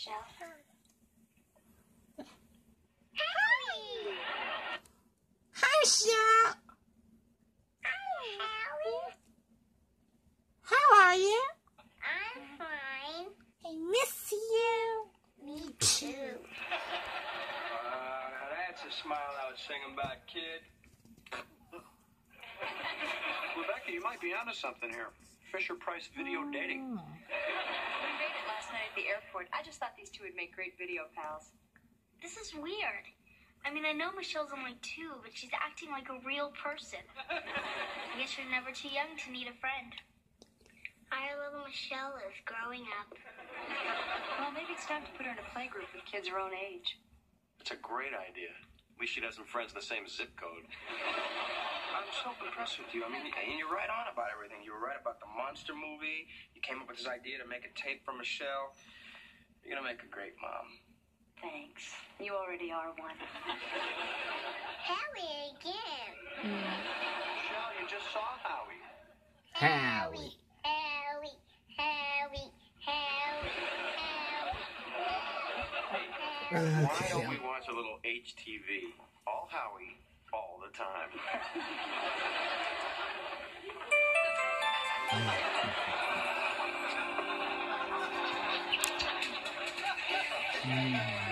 Michelle. Howie! Hi, Michelle. Hi, Howie. How are you? I'm fine. I miss you. Me too. Uh, that's a smile I was singing about, kid. Rebecca, you might be onto something here. Fisher Price video oh. dating. We made it last night at the airport. I just thought these two would make great video pals. This is weird. I mean, I know Michelle's only two, but she's acting like a real person. I guess you're never too young to need a friend. Our little Michelle is growing up. Well, maybe it's time to put her in a playgroup with kids her own age. It's a great idea. At least she'd have some friends in the same zip code. I'm so impressed with you. I mean, and you're right on about everything. You were right about the monster movie. You came up with this idea to make a tape for Michelle. You're gonna make a great mom. Thanks. You already are one. Howie again. Michelle, you just saw Howie. Howie. Howie. Howie. Howie. Howie. Why don't we watch a little HTV? All Howie, all the time. Mm.